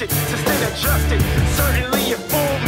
adjusted, sustain adjusted, certainly informed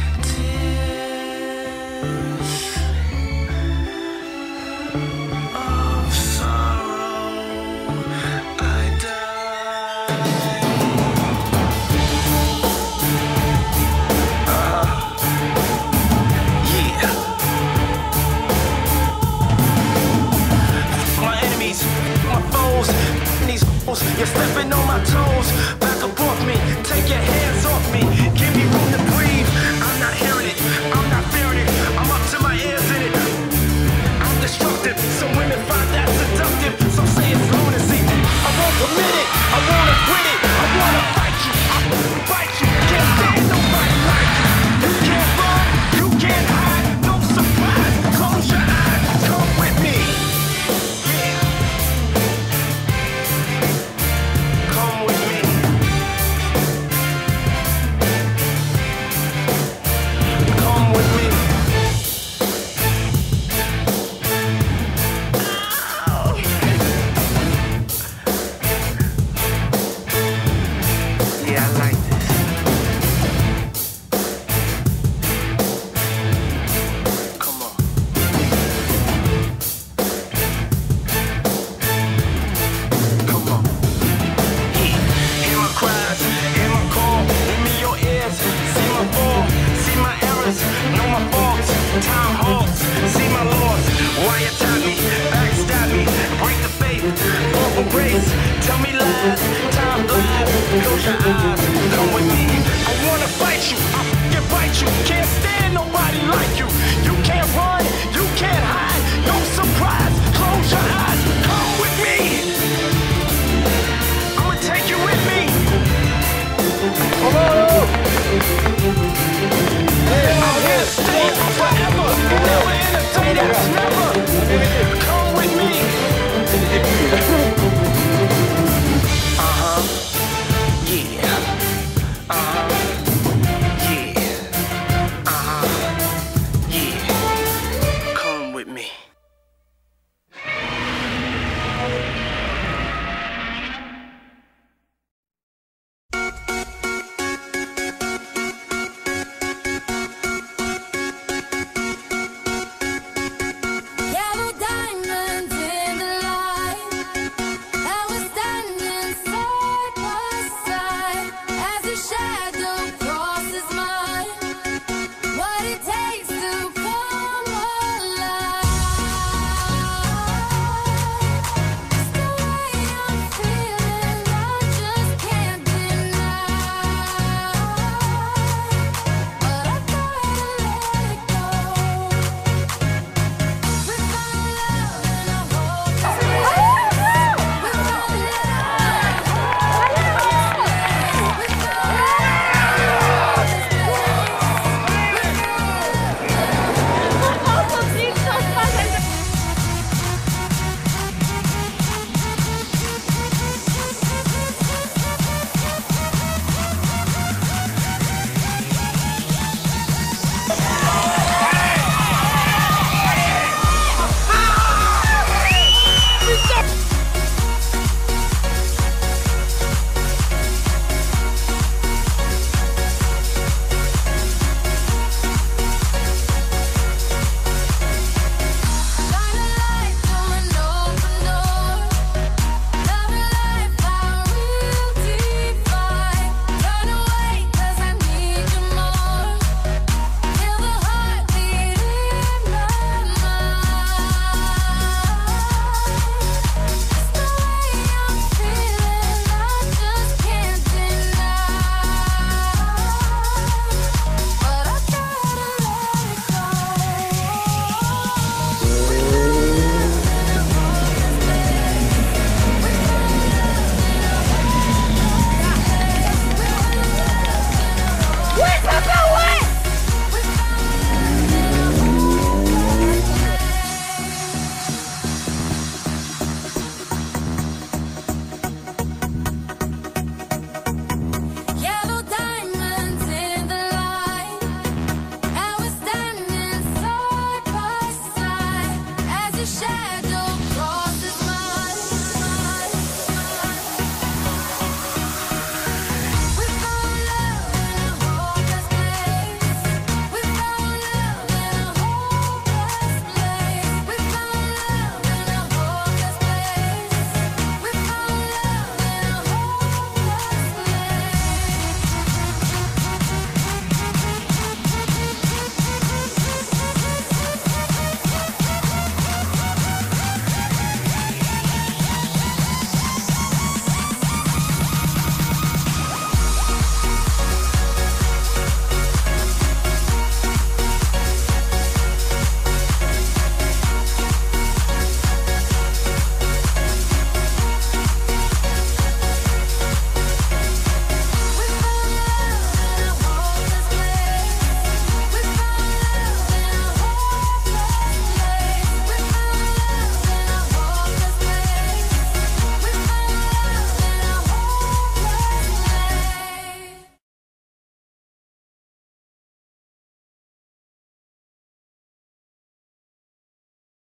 Know my faults, time holds. to.